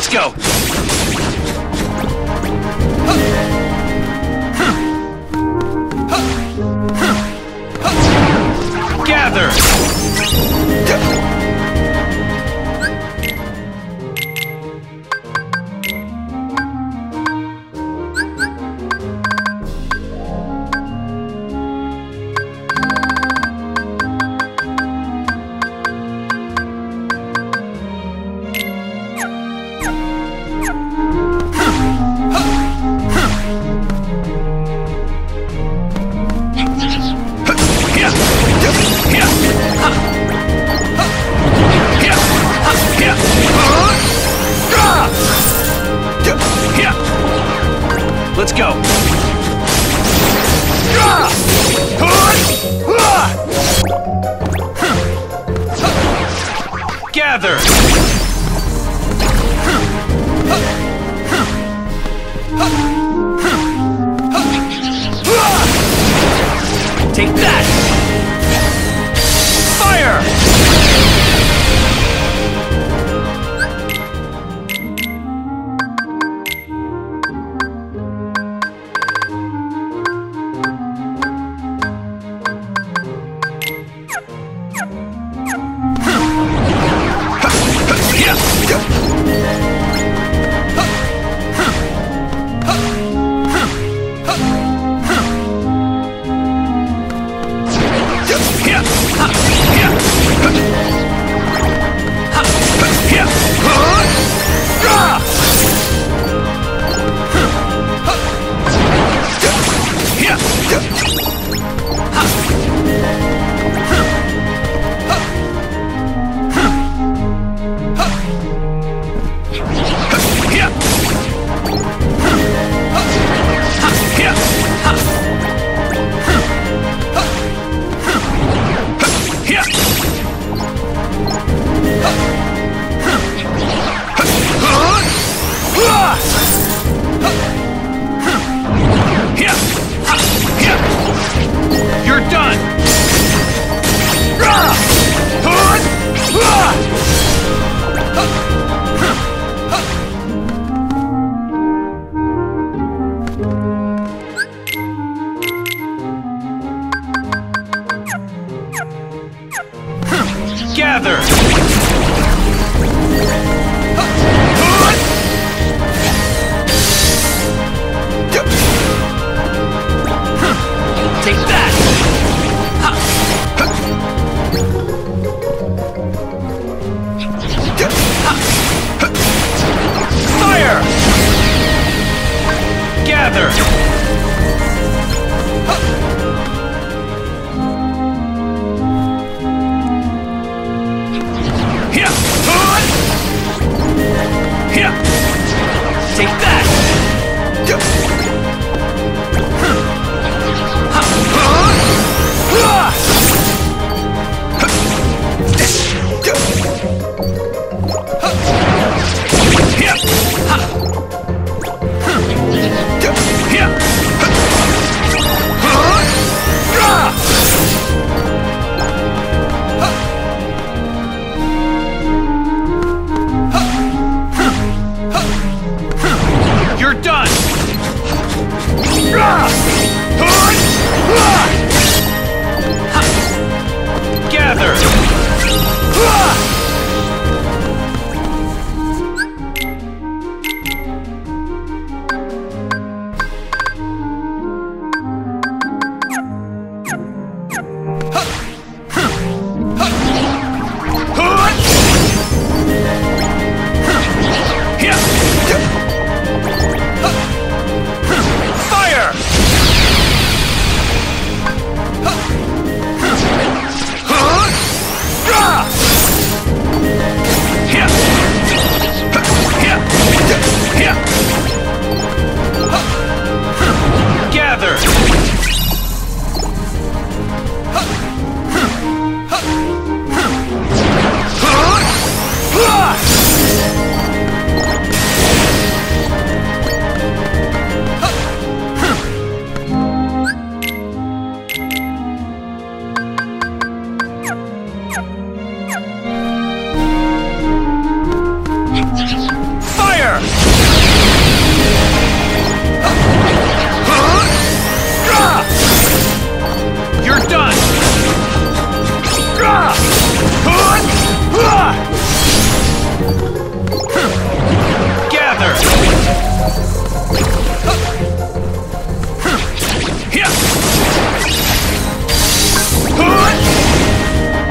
Let's go! Gather!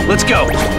Let's go.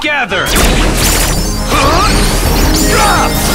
Gather! Here!